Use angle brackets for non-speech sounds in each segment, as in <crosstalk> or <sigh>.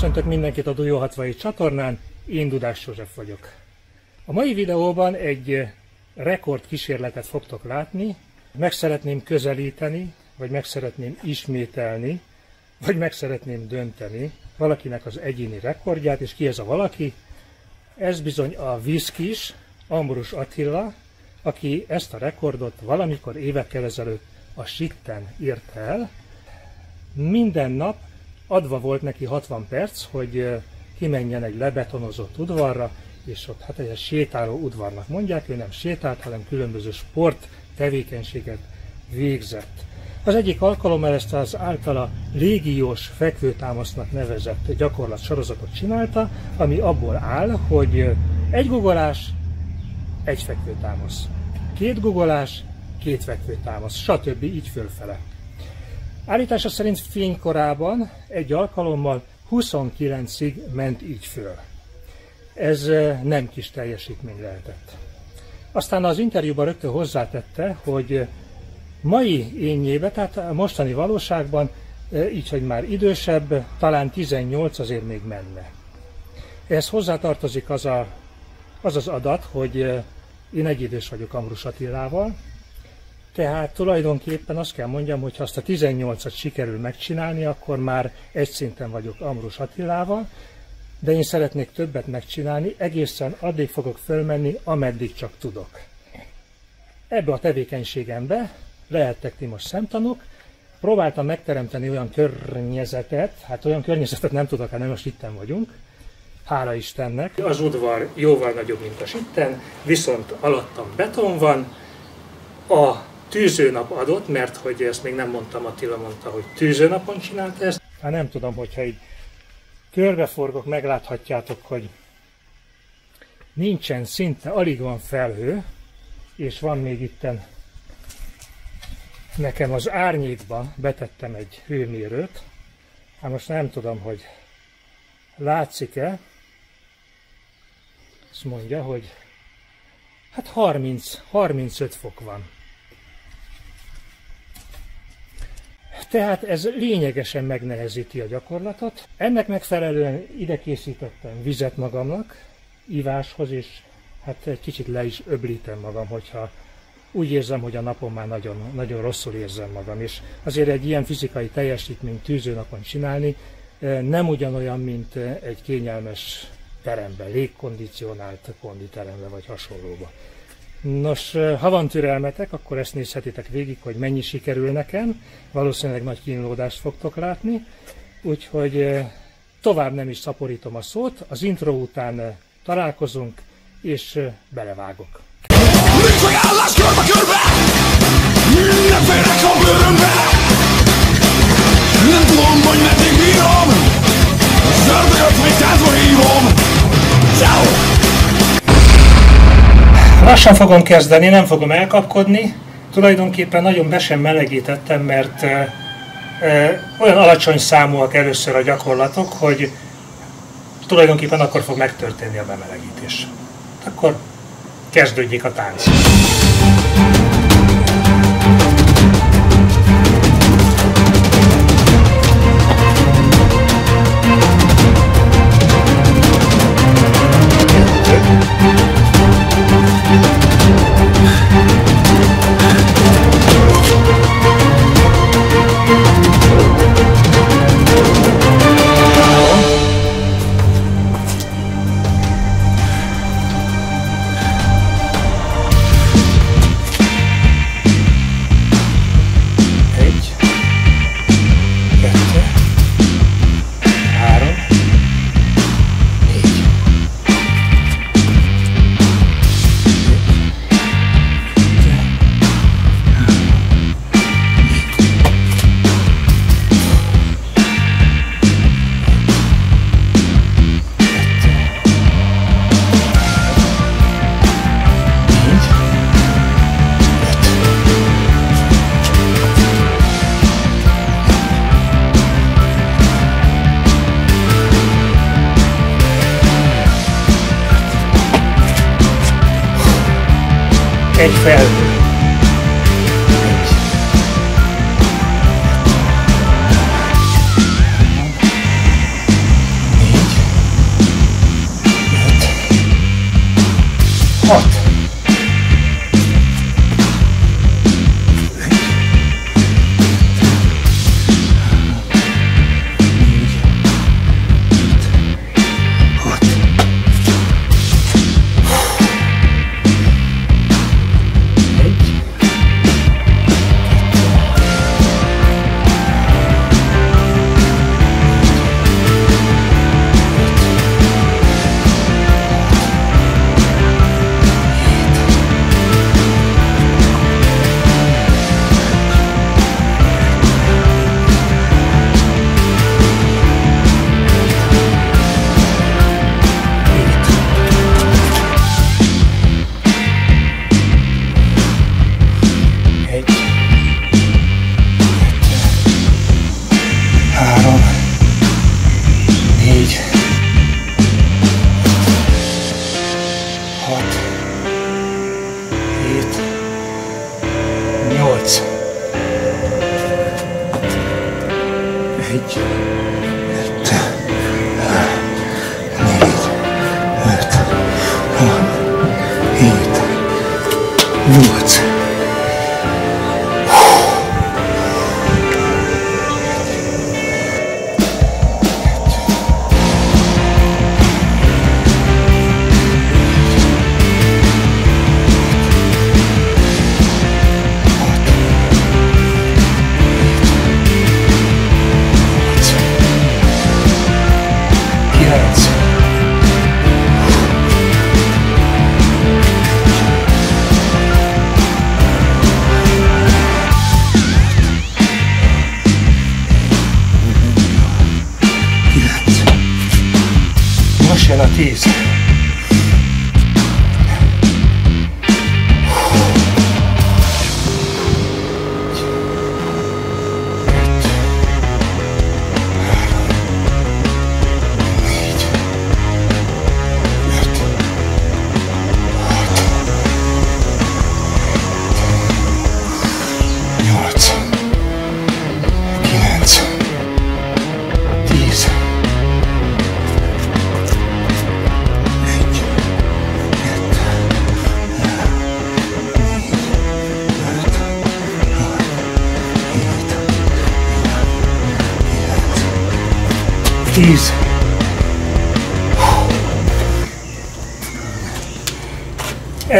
Köszöntök mindenkit a Dujó 67 csatornán, én Dudás József vagyok. A mai videóban egy rekord kísérletet fogtok látni, meg szeretném közelíteni, vagy meg szeretném ismételni, vagy meg szeretném dönteni valakinek az egyéni rekordját, és ki ez a valaki? Ez bizony a Viszkis, Ambrus Attila, aki ezt a rekordot valamikor évekkel ezelőtt a Sitten írt el. Minden nap adva volt neki 60 perc, hogy kimenjen egy lebetonozott udvarra, és ott hát egy sétáló udvarnak mondják, ő nem sétált, hanem különböző sport tevékenységet végzett. Az egyik alkalommal ezt az általa légiós fekvőtámasznak nevezett gyakorlat sorozatot csinálta, ami abból áll, hogy egy gugolás, egy fekvőtámasz. Két gugolás, két fekvőtámasz, stb. így fölfele. Állítása szerint fénykorában egy alkalommal 29-ig ment így föl. Ez nem kis teljesítmény lehetett. Aztán az interjúban rögtön hozzátette, hogy mai énjébe, tehát a mostani valóságban, így, hogy már idősebb, talán 18 azért még menne. Ehhez hozzátartozik az, a, az az adat, hogy én egyidős vagyok Ambrus Attilával, tehát tulajdonképpen azt kell mondjam, hogy ha azt a 18-at sikerül megcsinálni, akkor már egy szinten vagyok Amrus Attilával, de én szeretnék többet megcsinálni, egészen addig fogok fölmenni, ameddig csak tudok. Ebbe a tevékenységembe lehettek ti most szemtanúk, próbáltam megteremteni olyan környezetet, hát olyan környezetet nem tudok, hanem most itten vagyunk, hála Istennek. Az udvar jóval nagyobb, mint a sitten, viszont alattam beton van, a tűzőnap adott, mert hogy ezt még nem mondtam, Attila mondta, hogy tűzőnapon csinálta ezt. Hát nem tudom, hogyha így körbeforgok, megláthatjátok, hogy nincsen szinte, alig van felhő, és van még itten nekem az árnyékban betettem egy hőmérőt. Hát most nem tudom, hogy látszik-e. Azt mondja, hogy hát 30, 35 fok van. Tehát ez lényegesen megnehezíti a gyakorlatot. Ennek megfelelően ide készítettem vizet magamnak, iváshoz, és hát egy kicsit le is öblítem magam, hogyha úgy érzem, hogy a napon már nagyon, nagyon rosszul érzem magam, és azért egy ilyen fizikai teljesítményt tűzőnapon csinálni eh, nem ugyanolyan, mint eh, egy kényelmes teremben, légkondicionált konditeremben vagy hasonlóba. Nos, ha van türelmetek, akkor ezt nézhetitek végig, hogy mennyi sikerül nekem. Valószínűleg nagy kínlódást fogtok látni. Úgyhogy tovább nem is szaporítom a szót. Az intro után találkozunk, és belevágok. Nem tudom, hogy meddig bírom! Zördögöt még tátva hívom! Ciao! Lassan fogom kezdeni, nem fogom elkapkodni. Tulajdonképpen nagyon be sem melegítettem, mert e, e, olyan alacsony számúak először a gyakorlatok, hogy tulajdonképpen akkor fog megtörténni a bemelegítés. Akkor kezdődjék a tánc.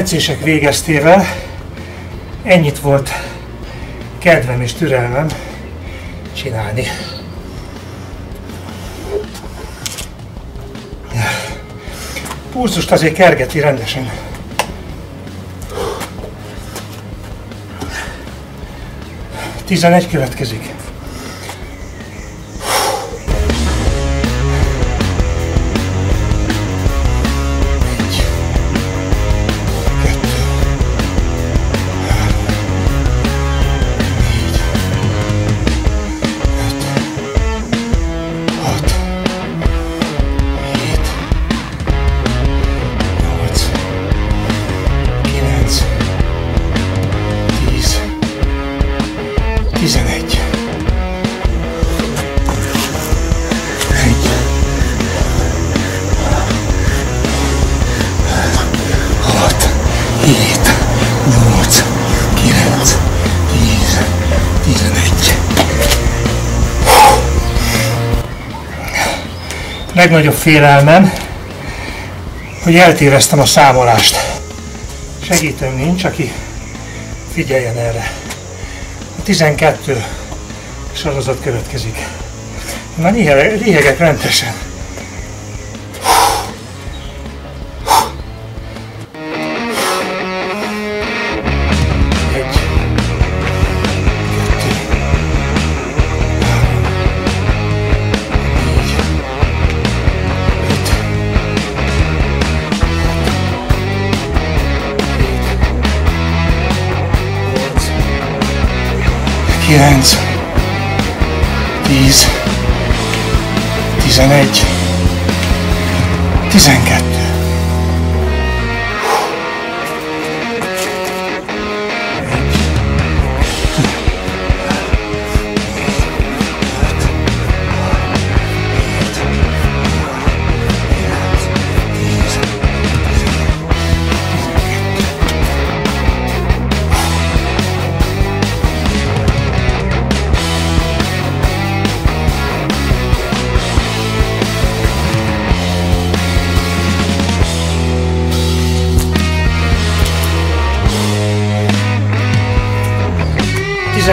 Edzések végeztével ennyit volt kedvem és türelmem csinálni. Pulzust azért kergeti rendesen. Tizenegy következik. Legnagyobb félelmem, hogy eltéveztem a számolást. Segítőm nincs, aki figyeljen erre. A 12 sorozat következik. Már lihegek rendesen. 9, 10, 11, 12.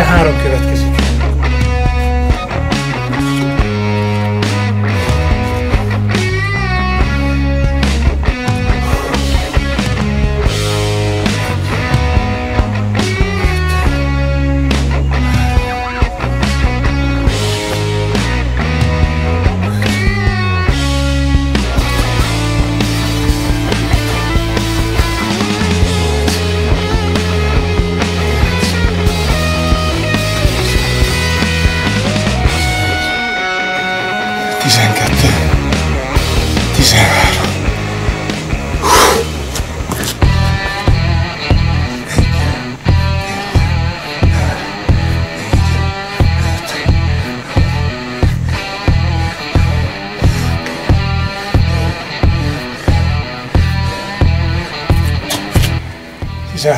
Haruka.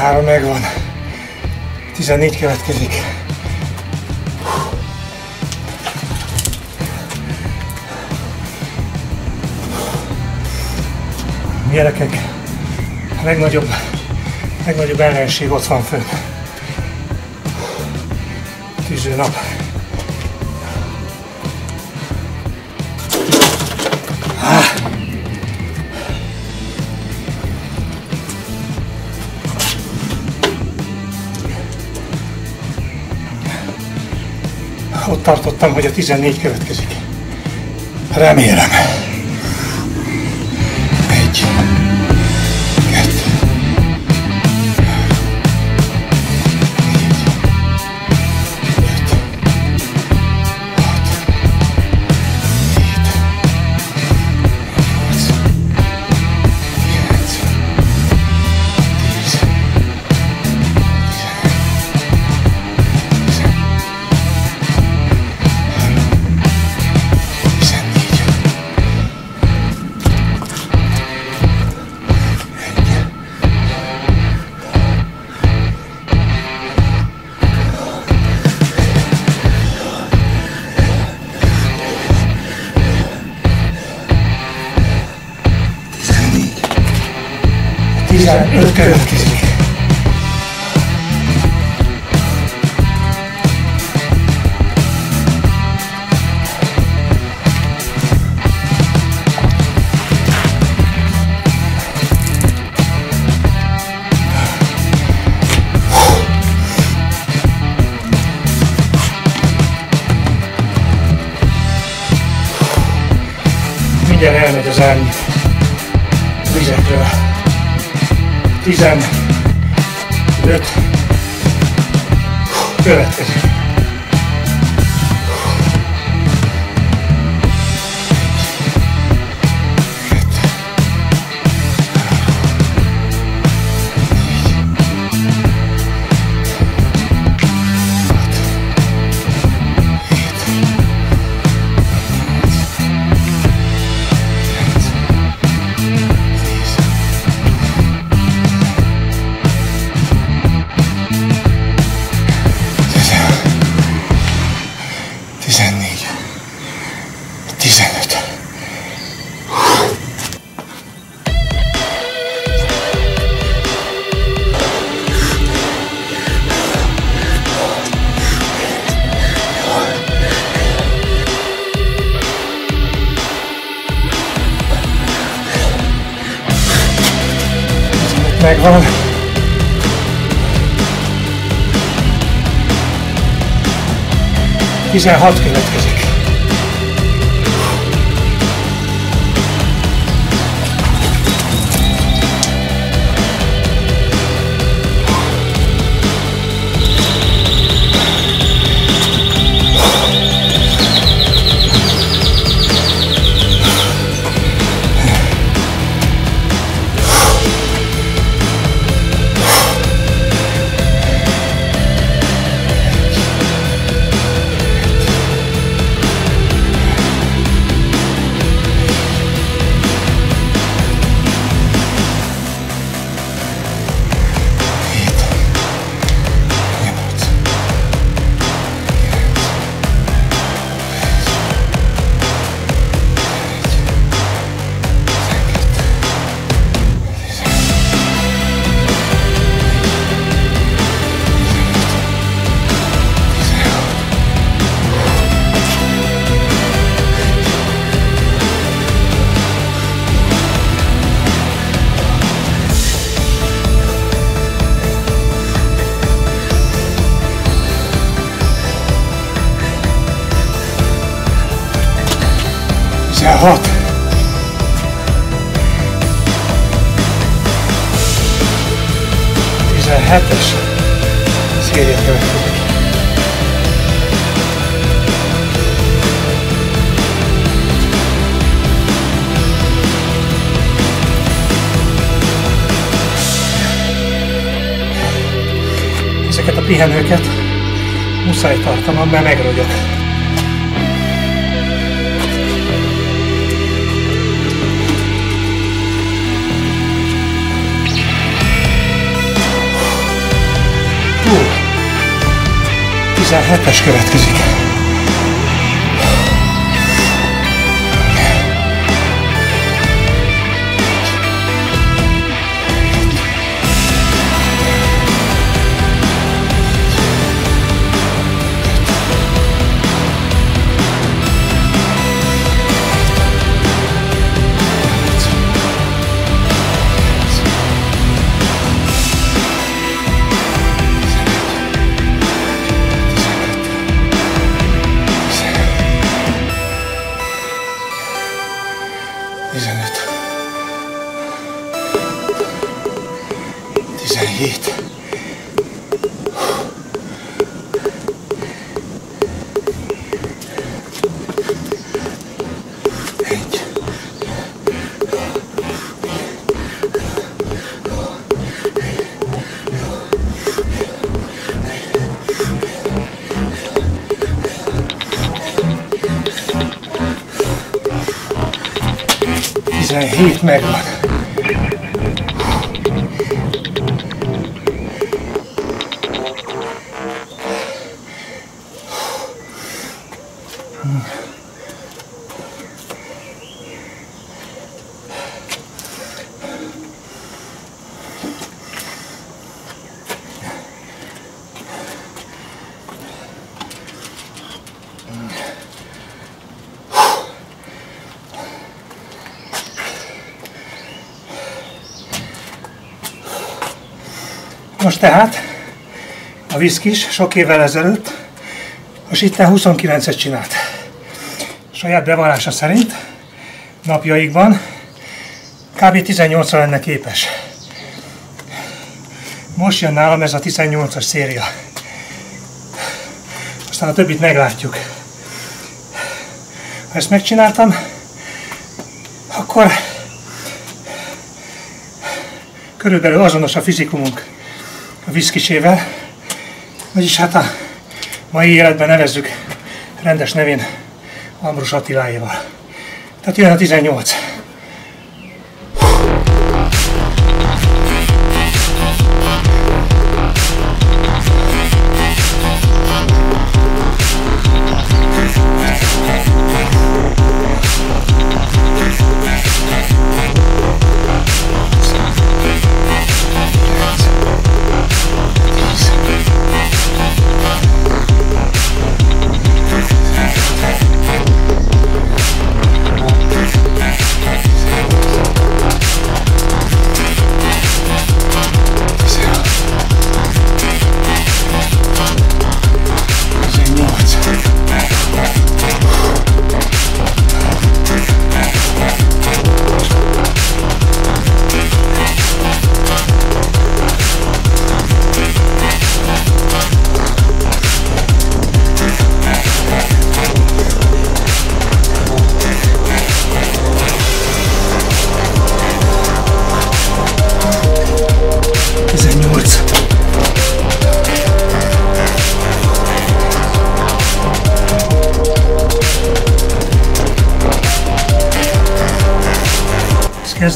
13 megvan. 14 következik. Gyerekek, a legnagyobb, legnagyobb ellenség ott van fönn. Tűző nap. Tartottam, hogy a 14 következik. Remélem. Elmegy az árnyék a vizekről. 15 következik. Ki zij had. Pihenőket muszáj tartanom, mert megrogyok. Hú, 17-es következik. Tizenhét megvan. Most tehát a viszkis sok évvel ezelőtt most itt 29-et csinált. Saját bevallása szerint napjaikban kb. 18-ra lenne képes. Most jön nálam ez a 18-as széria. Aztán a többit meglátjuk. Ha ezt megcsináltam, akkor körülbelül azonos a fizikumunk a viszkisével, vagyis hát a mai életben nevezzük rendes nevén Ambrus Attiláéval. Tehát jön a 18.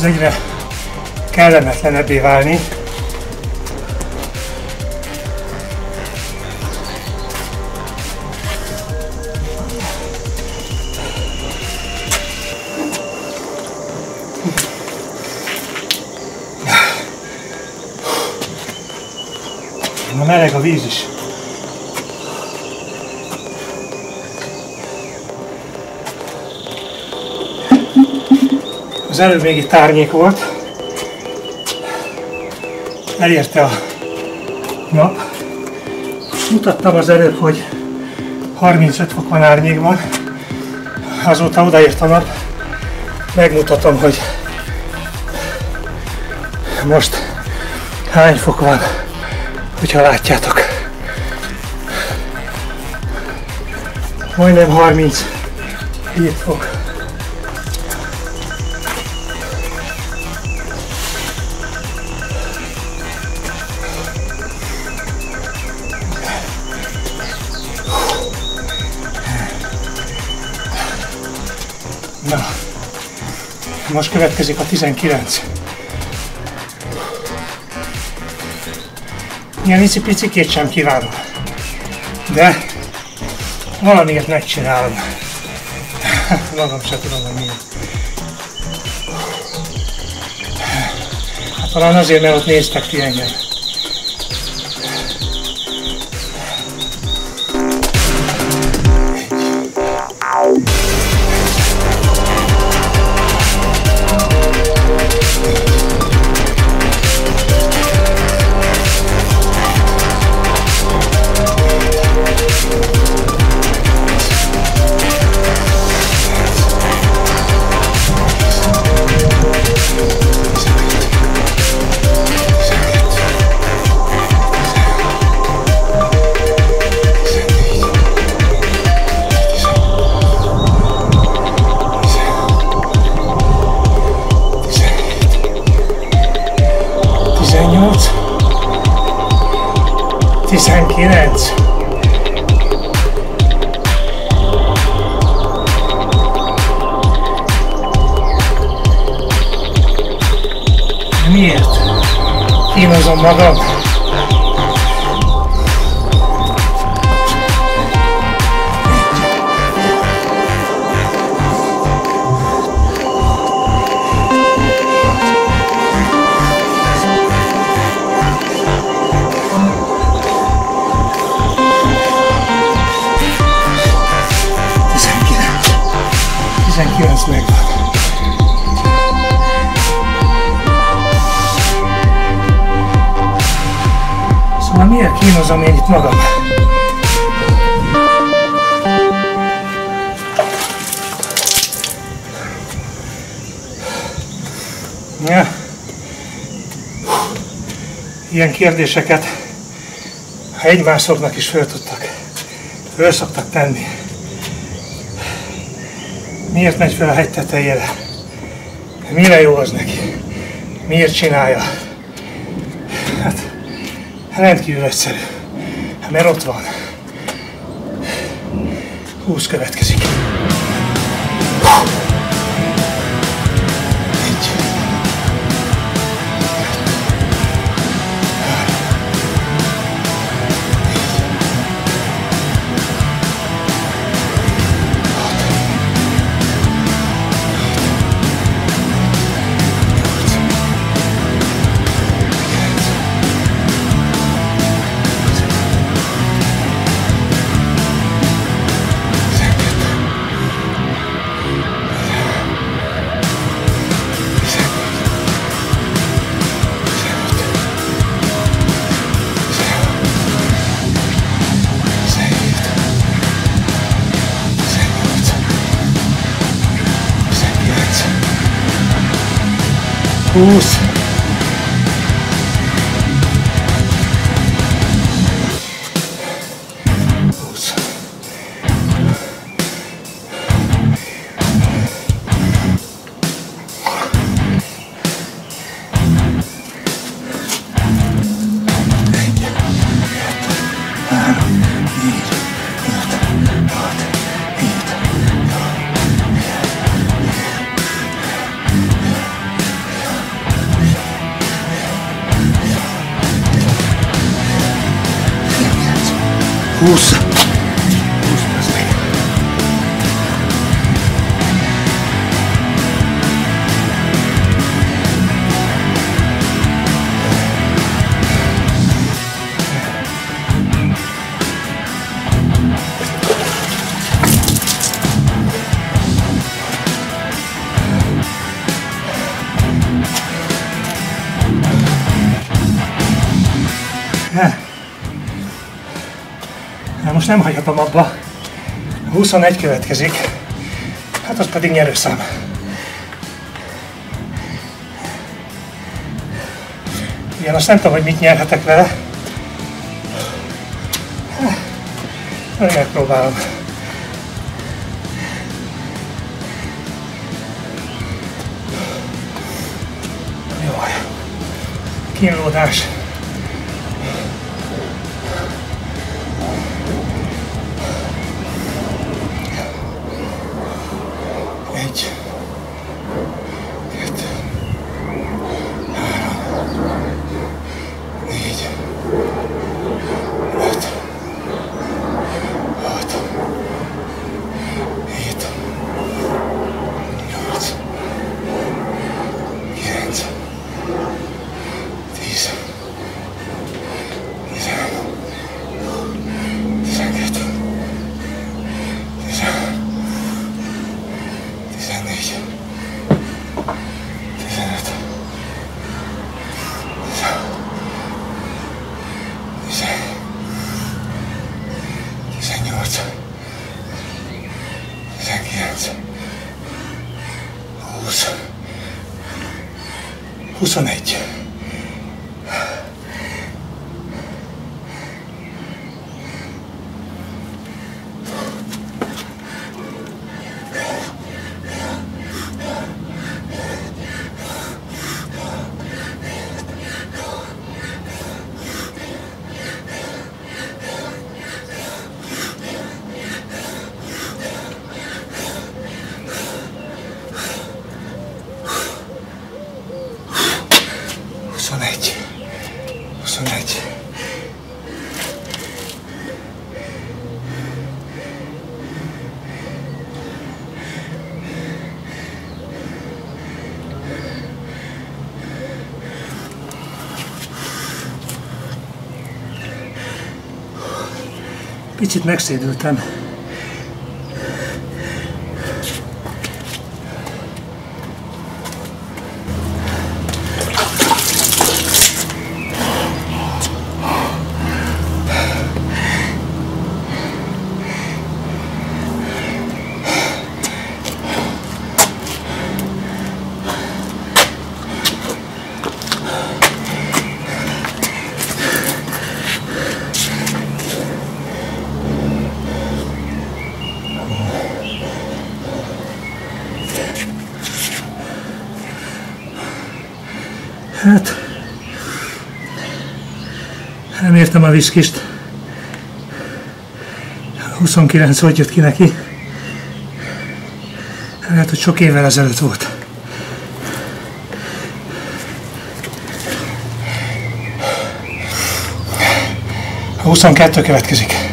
kezd egyre kellemetlenebbé válni. Na meleg a víz is. Az előbb még itt árnyék volt. Elérte a nap. Mutattam az előbb, hogy 35 fok van árnyékban. Azóta odaért a nap, megmutatom, hogy most hány fok van, hogyha látjátok. Majdnem 30 fok. Most következik a 19. Ilyen icipicikét sem kívánom. De valamiért megcsinálom. <laughs> Magam sem tudom, hogy miért. Hát talán azért, mert ott néztek ti engem. маған Ilyen kérdéseket ha egymásoknak is föl tudtak, föl szoktak tenni. Miért megy fel a hegy tetejére? Mire jó az neki? Miért csinálja? Hát Rendkívül egyszerű. Mert ott van. 20 következik. Puxa. Ouça nem hagyhatom abba. 21 következik. Hát az pedig nyerőszám. Igen, azt nem tudom, hogy mit nyerhetek vele. Hát, megpróbálom. Jaj. Kínlódás. Kicsit megszédültem. Hát, nem értem a viszkist. 29 hogy jött ki neki. Lehet, hogy sok évvel ezelőtt volt. A 22 következik.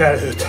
verhört.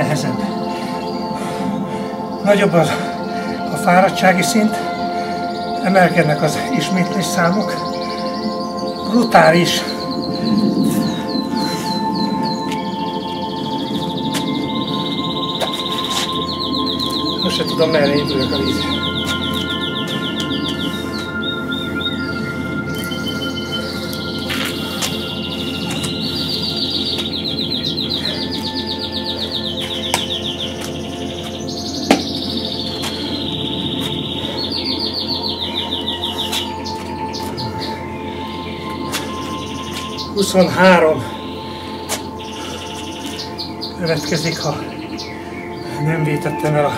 Nehezebb. Nagyobb az, a fáradtsági szint, emelkednek az ismétlés számok. Brutális. Most se tudom, merre induljak a vízre. Huszonhárom. Következik, ha nem vétettem el a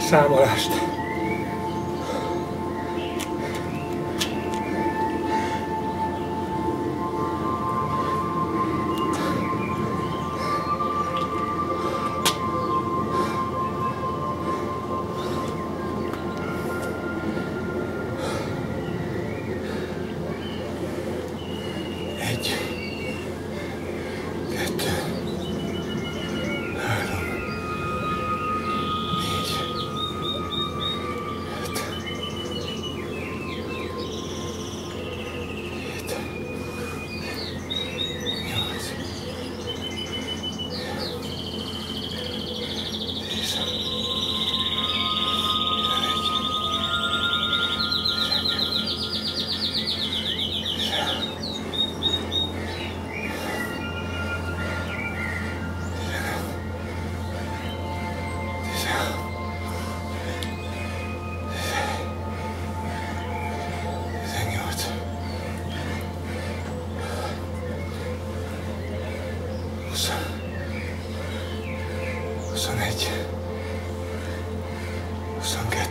számolást. 21. 22.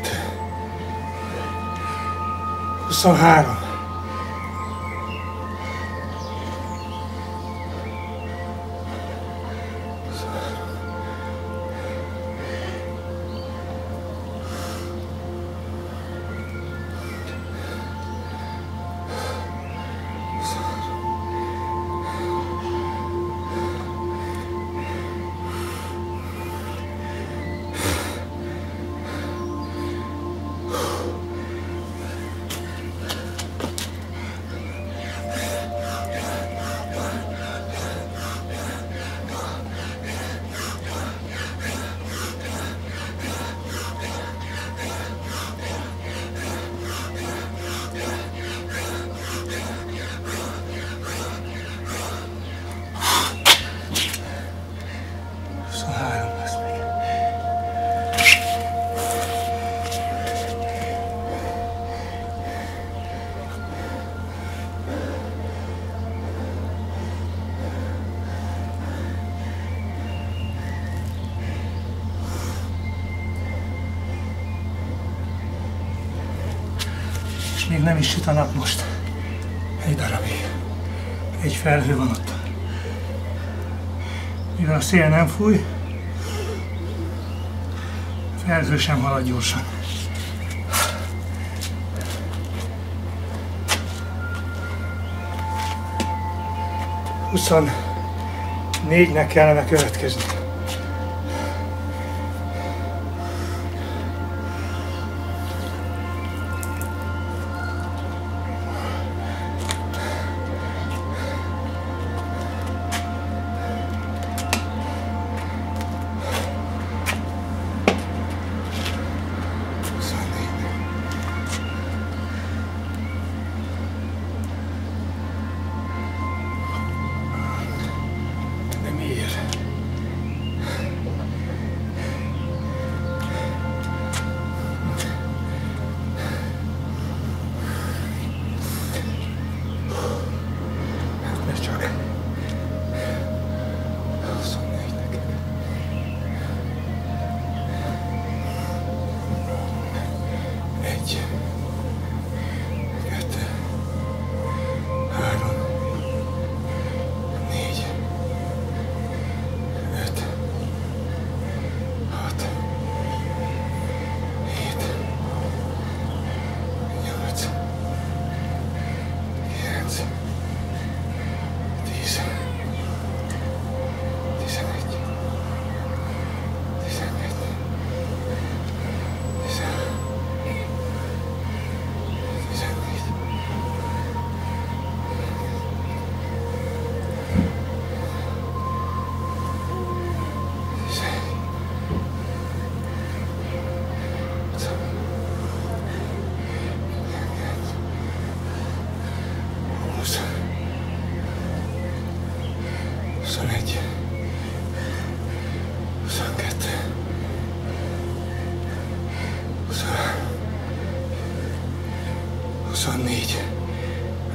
23. a nap most. Egy darabig. Egy felhő van ott. Mivel a szél nem fúj, a felhő sem halad gyorsan. Huszon négynek kellene következni.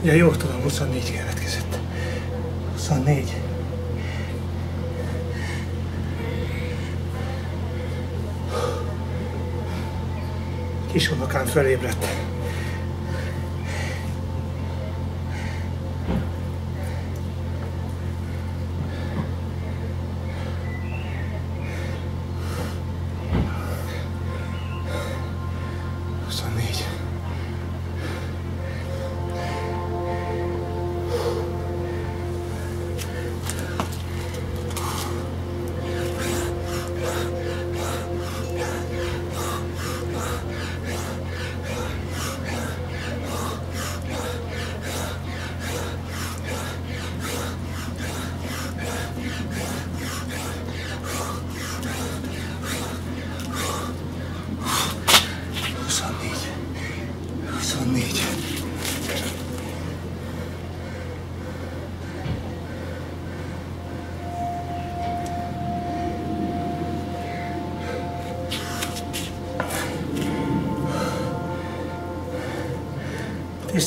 Ugye jó tudom, 24 keletkezett. 24. Kisunokám fölébredt.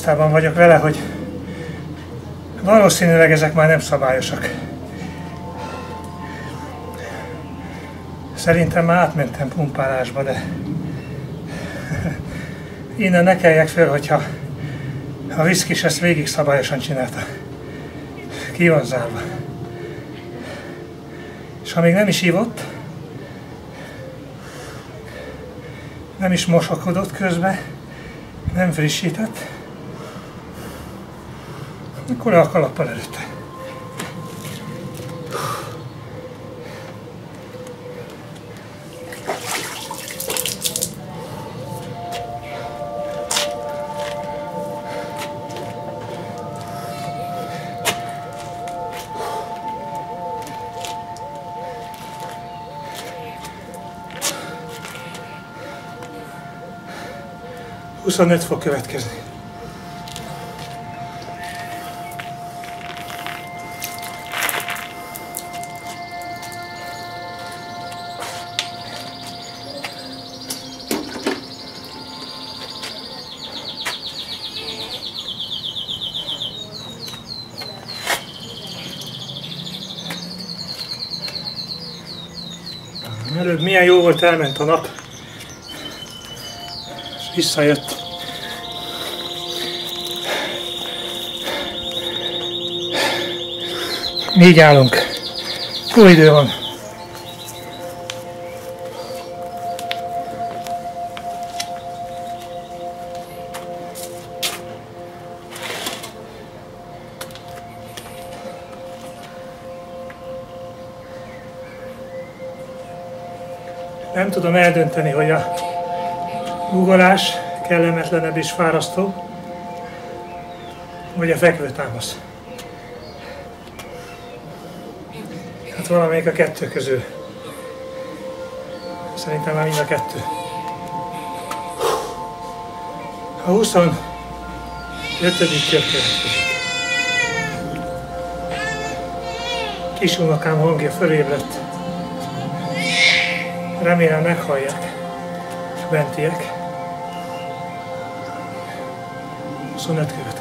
Tisztában vagyok vele, hogy valószínűleg ezek már nem szabályosak. Szerintem már átmentem pumpálásba, de <laughs> innen ne keljek föl, hogyha a viszkis ezt végig szabályosan csinálta. Ki van zárva. És ha még nem is ívott, nem is mosakodott közben, nem frissített, akkor a kalappal előtte. Huszonöt fog következni. Elment a nap. És visszajött. Négy állunk. Jó idő van. Tudom eldönteni, hogy a ugorás kellemetlenebb és fárasztó, vagy a fekvőtámasz. Hát valamelyik a kettő közül. Szerintem már mind a kettő. A 25. kör következik. Kisunokám hangja fölébredt. Remélem meghallják bentiek. 25 következik.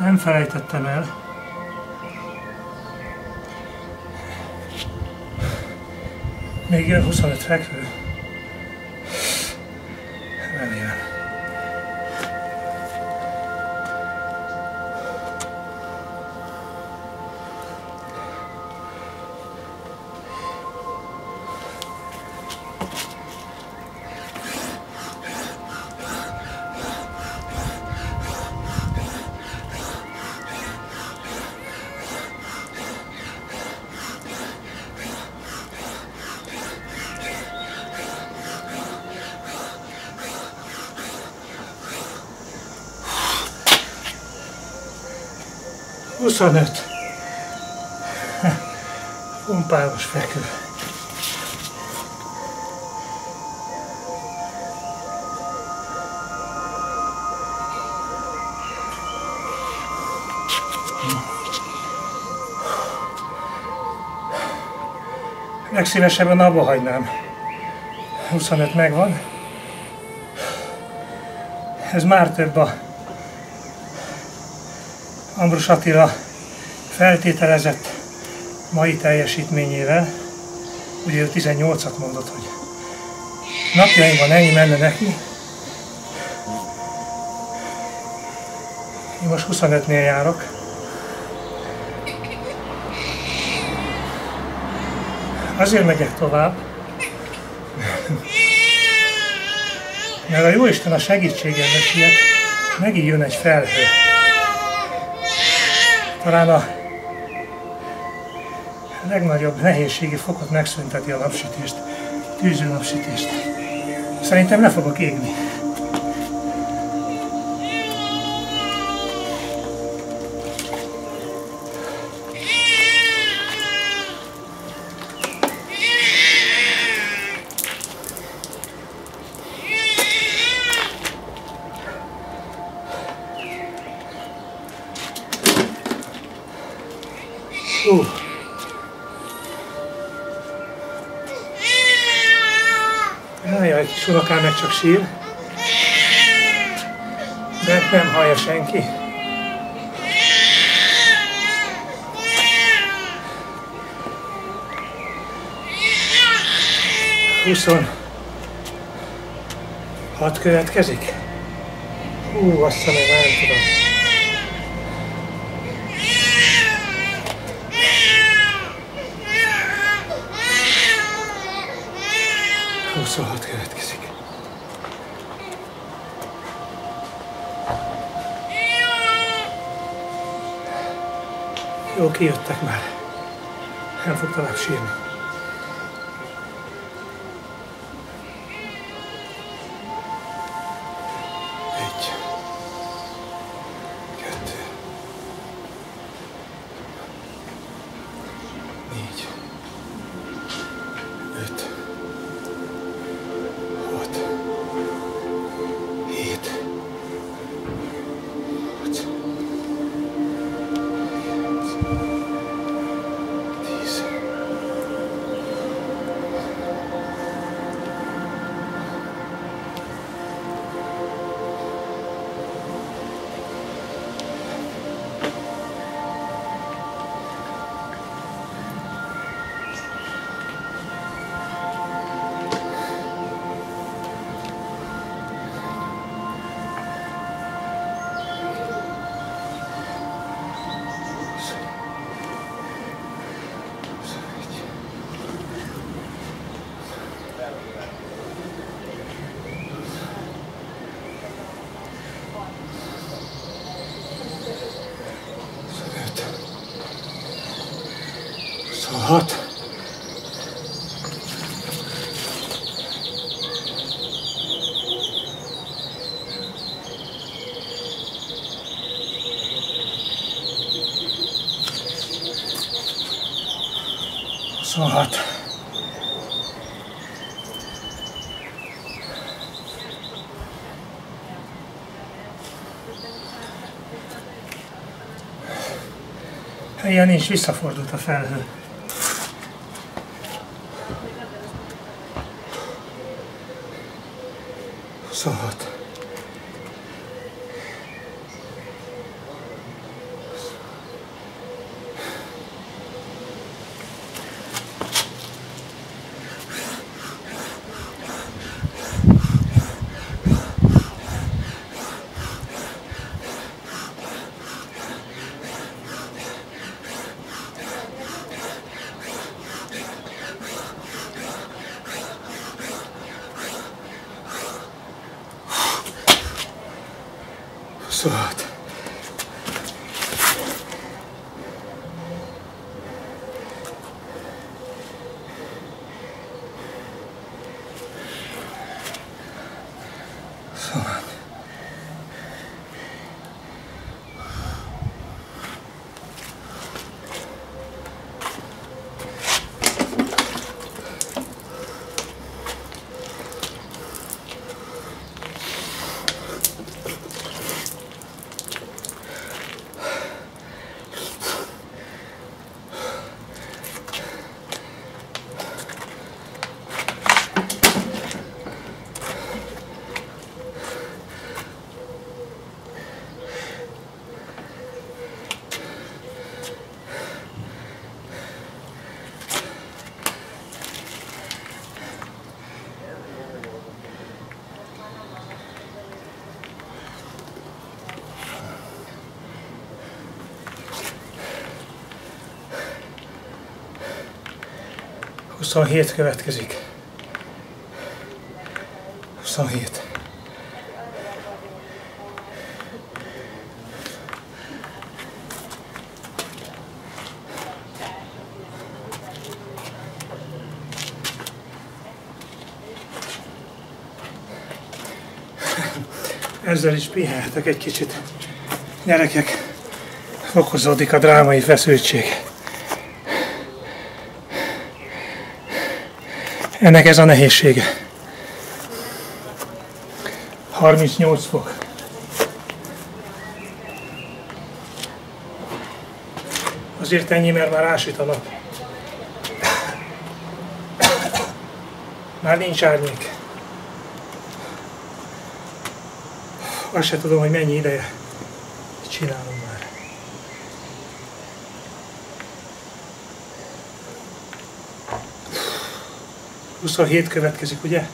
Nem felejtettem el. Még jön 25 fekvő. 25. Pumpáros fekvő. Legszívesebben abba hagynám. 25 megvan. Ez már több a Ambrus Attila feltételezett mai teljesítményével. Ugye ő 18-at mondott, hogy napjainkban ennyi menne neki. Én most 25-nél járok. Azért megyek tovább, mert a Jóisten a segítségemre siet, megint jön egy felhő. Talán a legnagyobb nehézségi fokot megszünteti a napsütést, tűző napsütést. Szerintem le fogok égni. Unokám meg csak sír. De nem hallja senki. Huszon. Hat következik? Hú, azt mondom, nem tudom. Huszonhat következik. Jó, kijöttek már. Nem fog tovább sírni. 26. Helyen nincs, visszafordult a felhő. Huszonhat. 27 következik. 27. Ezzel is pihenhetek egy kicsit. Gyerekek, fokozódik a drámai feszültség. Ennek ez a nehézsége. 38 fok. Azért ennyi, mert már ásít a nap. Már nincs árnyék. Azt se tudom, hogy mennyi ideje csinálom már. Huszonhét következik, ugye?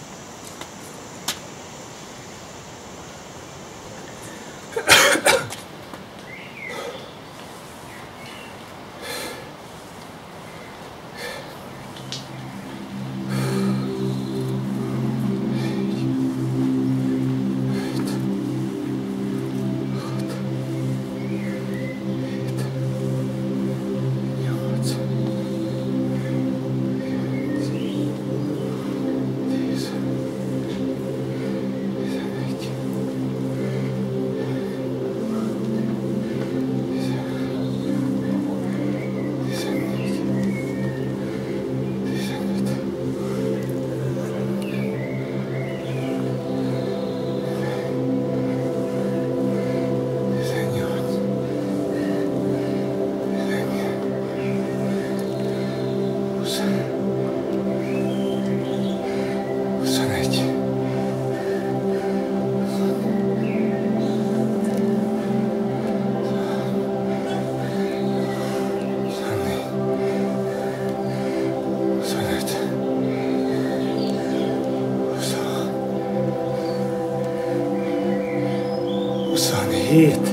de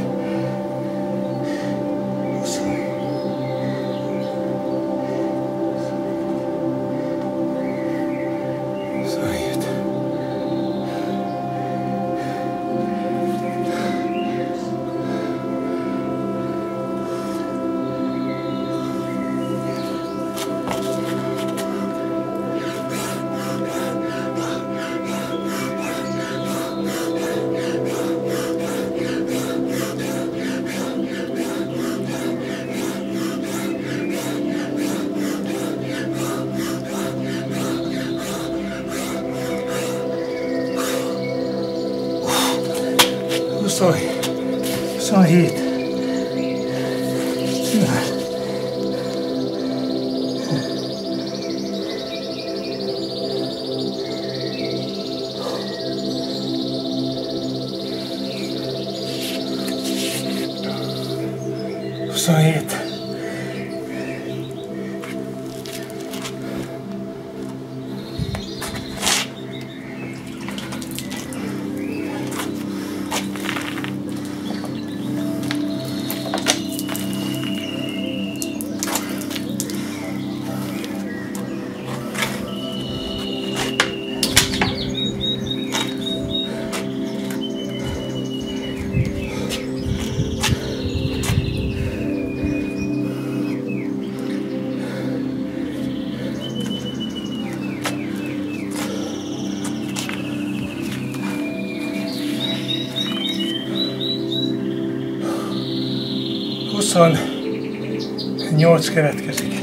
28 következik.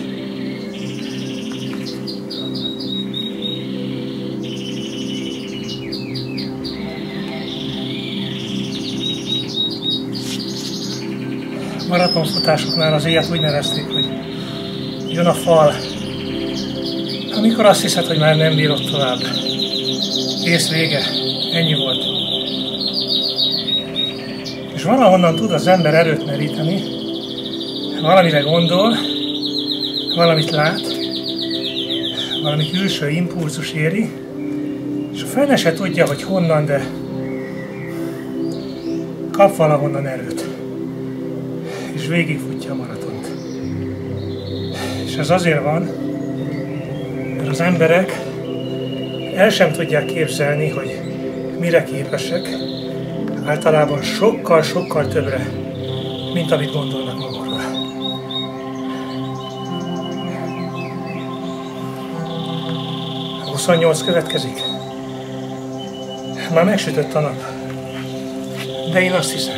maratonfutásoknál az ilyet úgy nevezték, hogy jön a fal, amikor azt hiszed, hogy már nem bírod tovább. Kész vége, ennyi volt. És valahonnan tud az ember erőt meríteni, valamire gondol, valamit lát, valami külső impulzus éri, és a fene se tudja, hogy honnan, de kap valahonnan erőt és végigfutja a maratont. És ez azért van, mert az emberek el sem tudják képzelni, hogy mire képesek, általában sokkal-sokkal többre, mint amit gondolnak magukról. 28 következik. Már megsütött a nap. De én azt hiszem,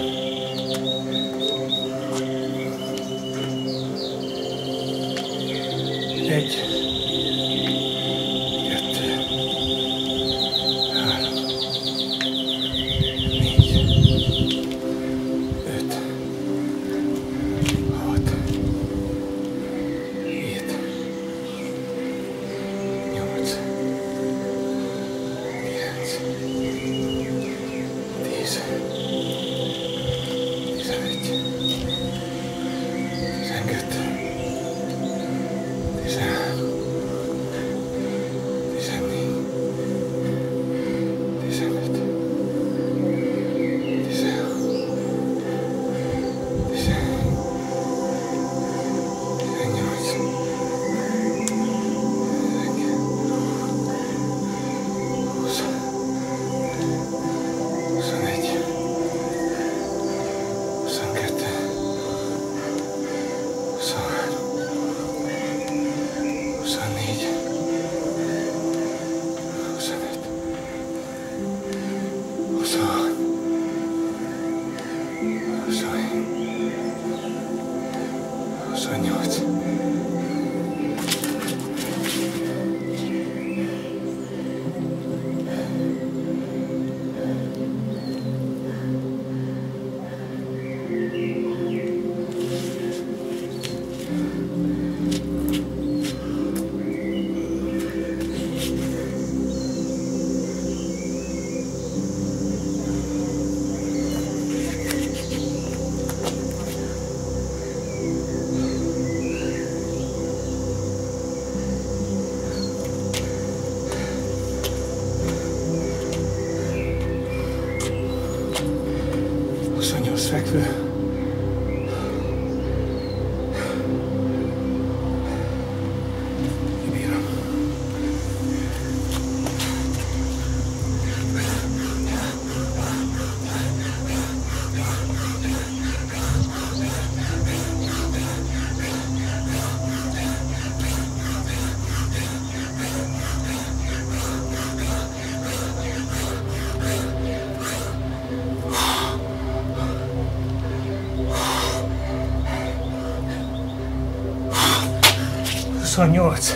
28.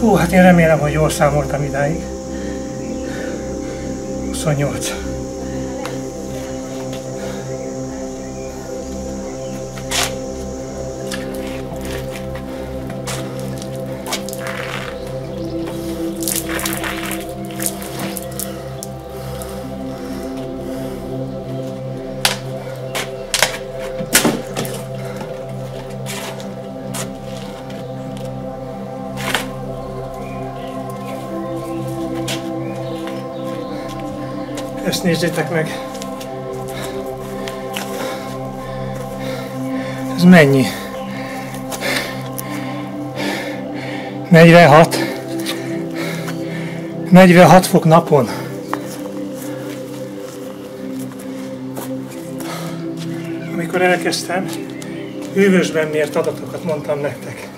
Hú, hát én remélem, hogy jól számoltam idáig. 28. Ezt nézzétek meg. Ez mennyi? 46. 46 fok napon. amikor elkezdtem, hűvösben mért adatokat mondtam nektek.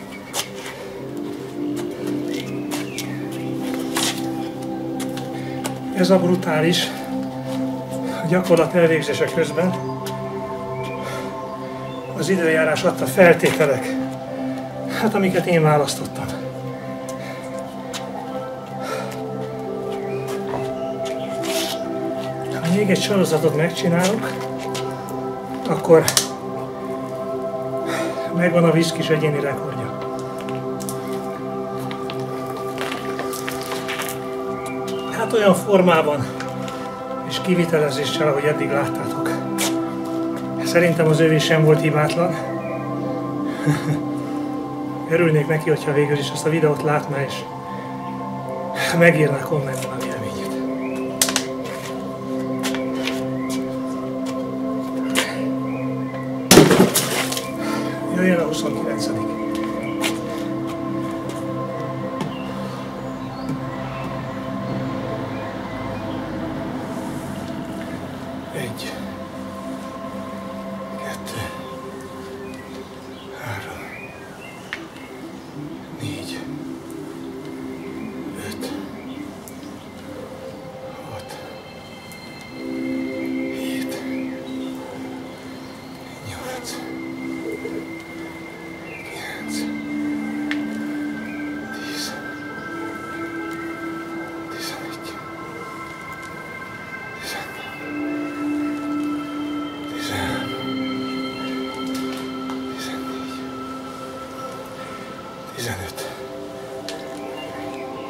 Ez a brutális gyakorlat elvégzése közben az időjárás adta feltételek, hát amiket én választottam. Ha még egy sorozatot megcsinálok, akkor megvan a viszkis egyéni rekordja. Hát olyan formában kivitelezéssel, ahogy eddig láttátok. Szerintem az övé sem volt hibátlan. <laughs> Örülnék neki, hogyha végül is ezt a videót látná, és megírná kommentben. 15.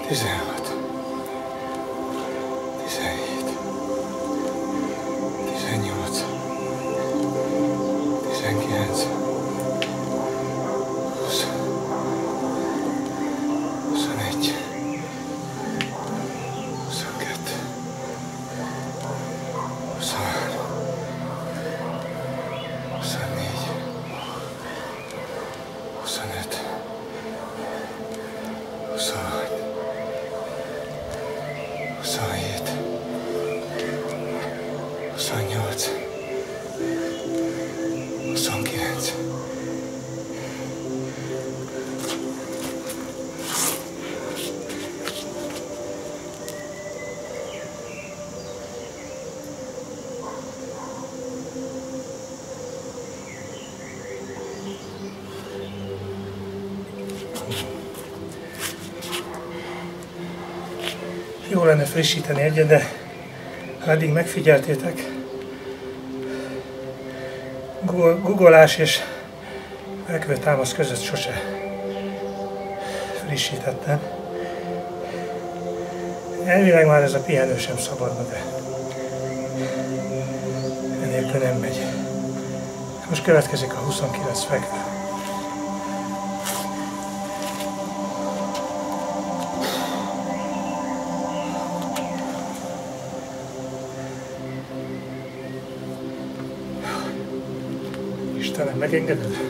16. lenne frissíteni egyet, de ha eddig megfigyeltétek, googolás és fekvő támasz között sose frissítettem. Elvileg már ez a pihenő sem szabadna, de enélkül nem megy. Most következik a 29 fekvő. てんか。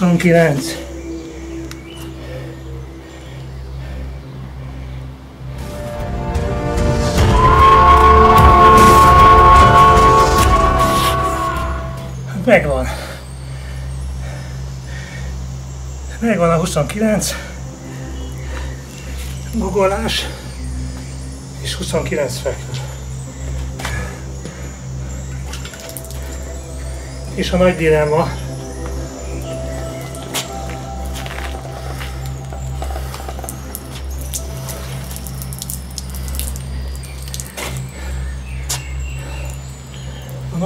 29. Megvan. Megvan a 29 gugolás és 29 fekvő. És a nagy dilemma,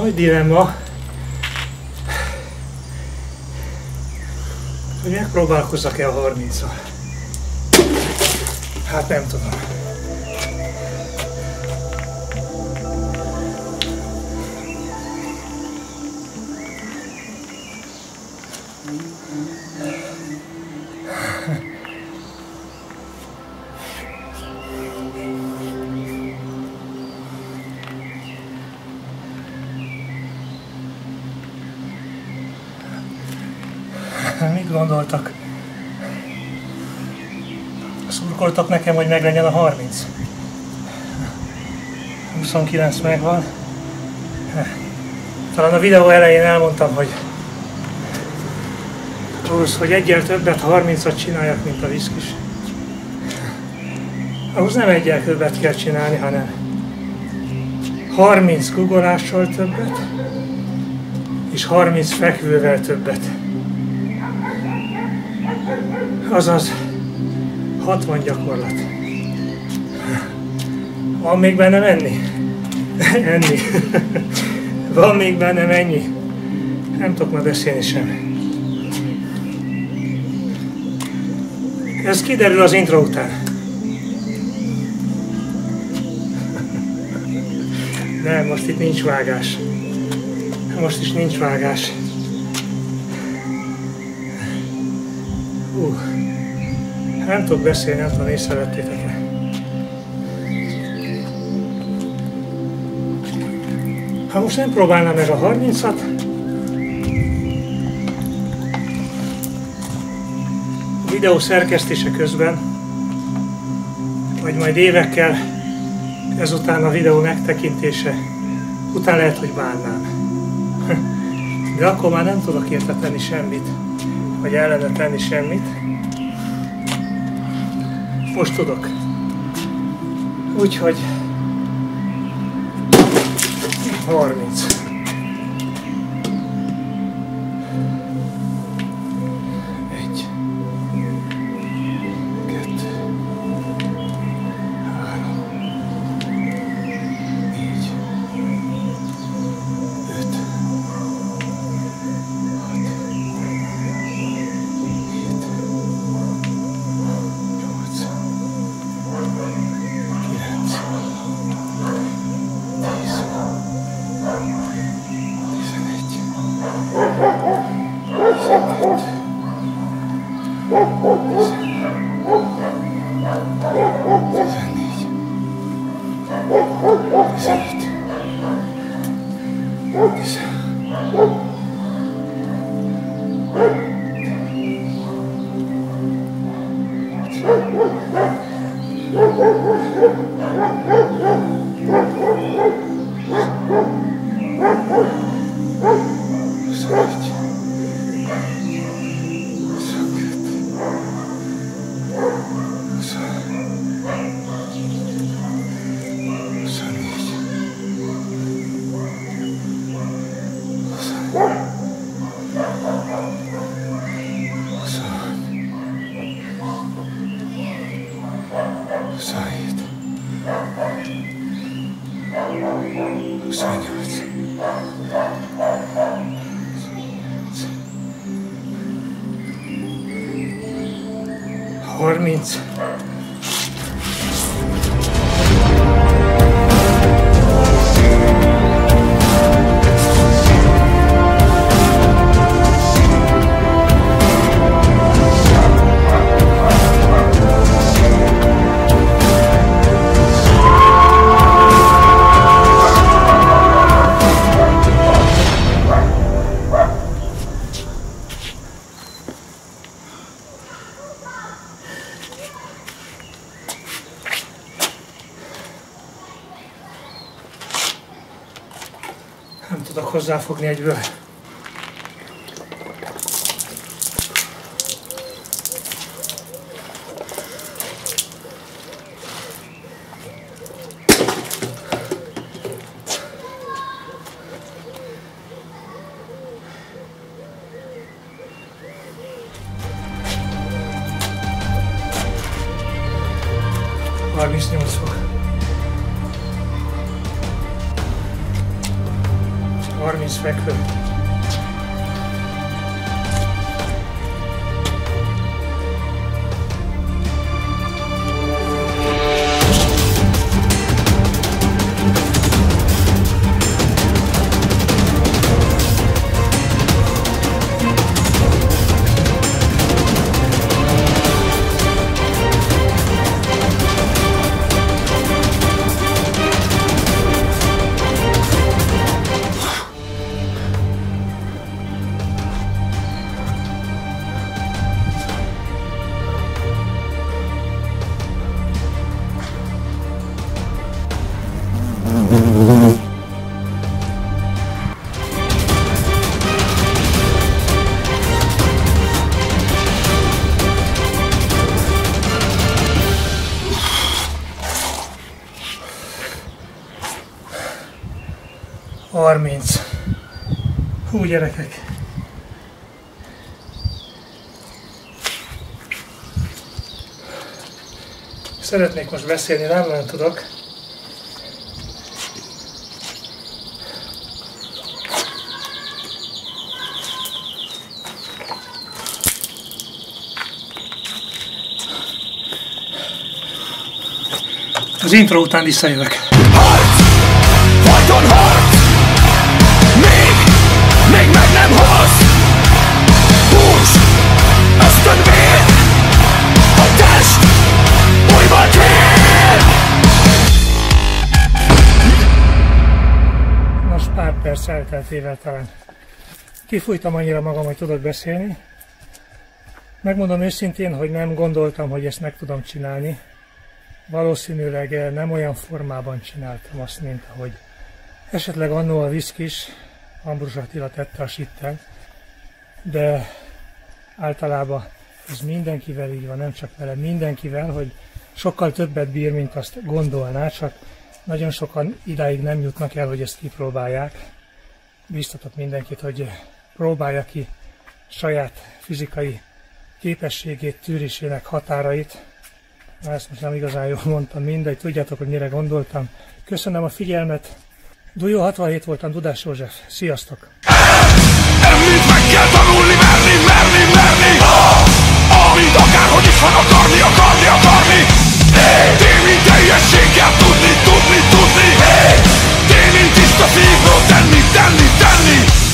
nagy dilemma, hogy megpróbálkozzak-e a 30-al. Hát nem tudom. Gondoltak. Szurkoltak nekem, hogy meglegyen a 30. 29 megvan. Talán a videó elején elmondtam, hogy ahhoz, hogy egyel többet, 30-at csináljak, mint a viszkis. Ahhoz nem egyel többet kell csinálni, hanem 30 guggolással többet, és 30 fekvővel többet. Azaz 60 gyakorlat. Van még bennem enni? <laughs> enni. Van még bennem ennyi? Nem tudok már beszélni sem. Ez kiderül az intro után. Nem, most itt nincs vágás. Most is nincs vágás. Uh, nem tudok beszélni, nem tudom, észrevettétek -e. Ha most nem próbálnám meg a 30-at, a videó szerkesztése közben, vagy majd évekkel ezután a videó megtekintése után lehet, hogy bánnám. <laughs> De akkor már nem tudok érte tenni semmit, vagy ellene tenni semmit. Most tudok. Úgyhogy 30. 28. Harminc. Tudok hozzáfogni 30. Hú, gyerekek! Szeretnék most beszélni, nem nagyon tudok. Az intro után visszajövök. Harc! Folyton harc! Pár perc elteltével talán kifújtam annyira magam, hogy tudok beszélni. Megmondom őszintén, hogy nem gondoltam, hogy ezt meg tudom csinálni. Valószínűleg nem olyan formában csináltam azt, mint ahogy esetleg annó a viszkis, Ambrus Attila tette a sittel, de általában ez mindenkivel így van, nem csak vele, mindenkivel, hogy sokkal többet bír, mint azt gondolná, csak nagyon sokan idáig nem jutnak el, hogy ezt kipróbálják. Biztatok mindenkit, hogy próbálja ki saját fizikai képességét, tűrésének határait. Na, ezt most nem igazán jól mondtam, mindegy, tudjátok, hogy mire gondoltam. Köszönöm a figyelmet. Dujó 67 voltam, Dudás József. Sziasztok! Emmit meg kell tanulni, merni, merni, merni Amit akárhogy is van akarni, akarni, akarni Témi teljesség kell tudni, tudni, tudni Θα φύγω, τάνι, τάνι, τάνι